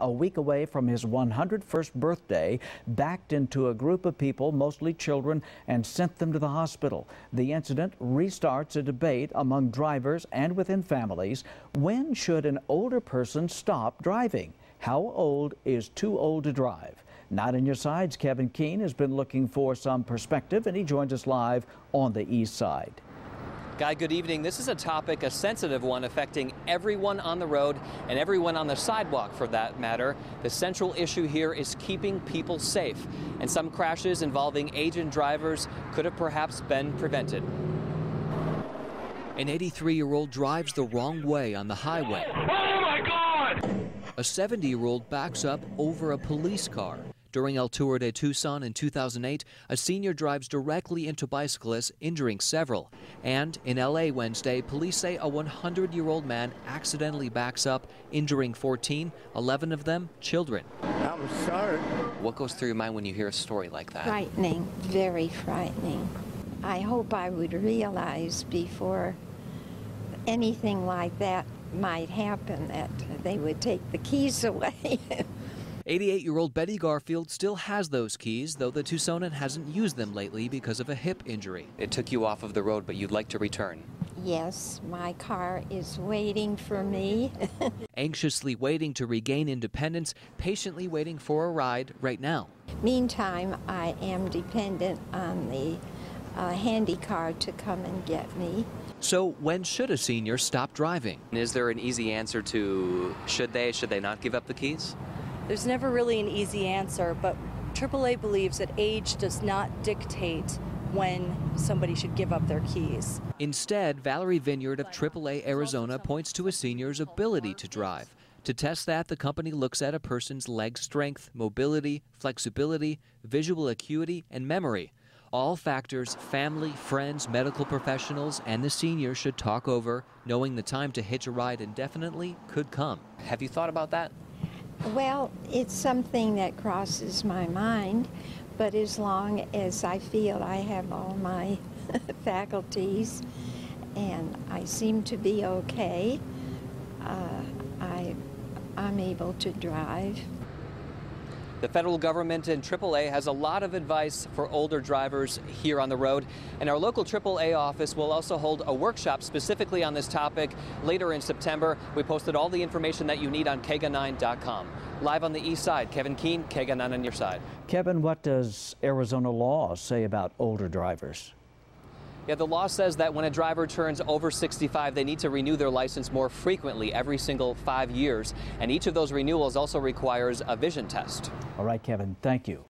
a week away from his 101st birthday, backed into a group of people, mostly children, and sent them to the hospital. The incident restarts a debate among drivers and within families. When should an older person stop driving? How old is too old to drive? Not in your sides, Kevin Keene has been looking for some perspective, and he joins us live on the east side. Guy, good evening. This is a topic, a sensitive one, affecting everyone on the road and everyone on the sidewalk for that matter. The central issue here is keeping people safe, and some crashes involving aged drivers could have perhaps been prevented. An 83 year old drives the wrong way on the highway. Oh my God! A 70 year old backs up over a police car. During El Tour de Tucson in 2008, a senior drives directly into bicyclists, injuring several. And in LA Wednesday, police say a 100 year old man accidentally backs up, injuring 14, 11 of them children. I'm sorry. What goes through your mind when you hear a story like that? Frightening, very frightening. I hope I would realize before anything like that might happen that they would take the keys away. 88 year old Betty Garfield still has those keys, though the Tucsonan hasn't used them lately because of a hip injury. It took you off of the road, but you'd like to return. yes, my car is waiting for me. Anxiously waiting to regain independence, patiently waiting for a ride right now. Meantime, I am dependent on the uh, handy car to come and get me. So, when should a senior stop driving? Is there an easy answer to should they, should they not give up the keys? There's never really an easy answer, but AAA believes that age does not dictate when somebody should give up their keys. Instead, Valerie Vinyard of AAA Arizona points to a senior's ability to drive. To test that, the company looks at a person's leg strength, mobility, flexibility, visual acuity, and memory. All factors family, friends, medical professionals, and the senior should talk over, knowing the time to hitch a ride indefinitely could come. Have you thought about that? Well, it's something that crosses my mind, but as long as I feel I have all my faculties and I seem to be okay, uh, I, I'm able to drive. The federal government and AAA has a lot of advice for older drivers here on the road. And our local AAA office will also hold a workshop specifically on this topic later in September. We posted all the information that you need on KGUN9.com. Live on the east side, Kevin Keene, KGUN9 on your side. Kevin, what does Arizona law say about older drivers? Yeah, the law says that when a driver turns over 65, they need to renew their license more frequently, every single five years. And each of those renewals also requires a vision test. All right, Kevin, thank you.